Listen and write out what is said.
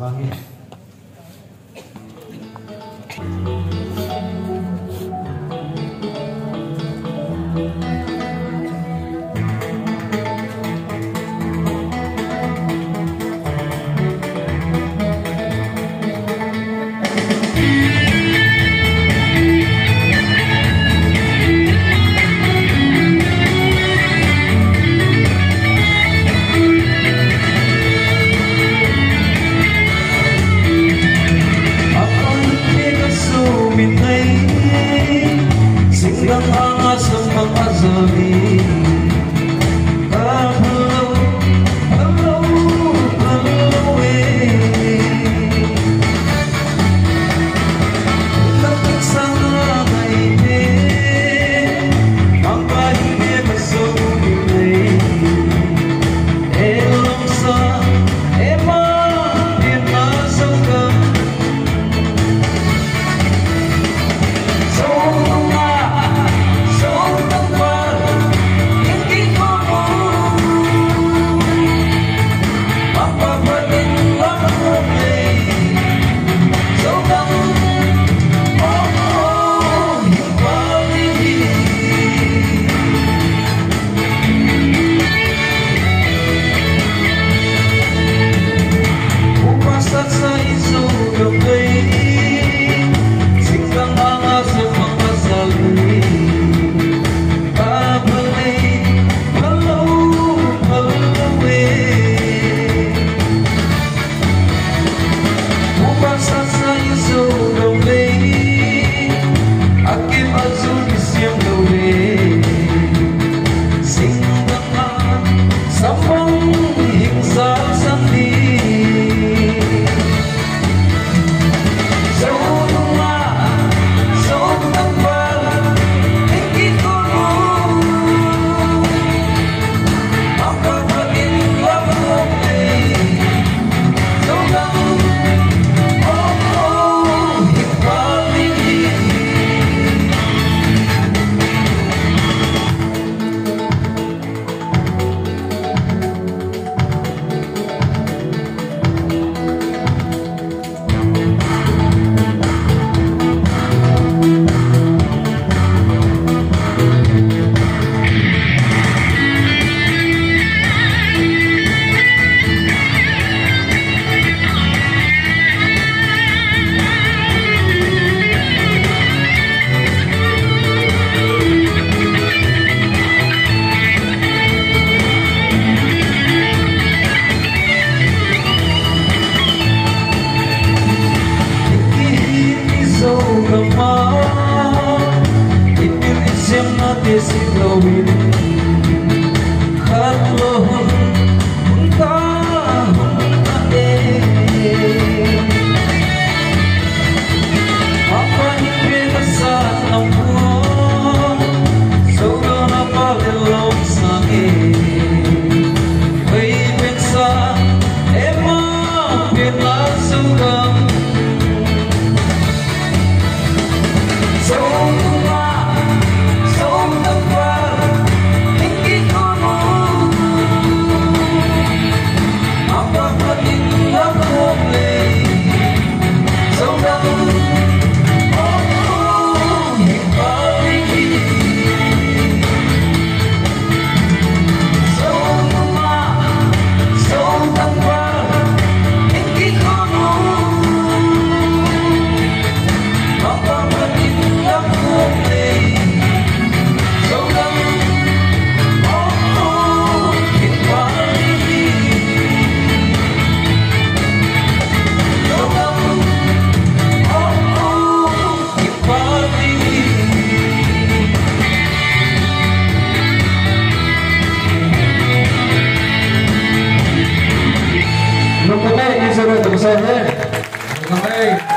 Amém. thank mình thấy Sinh năm hoa ngát flowing sa akin. Okay.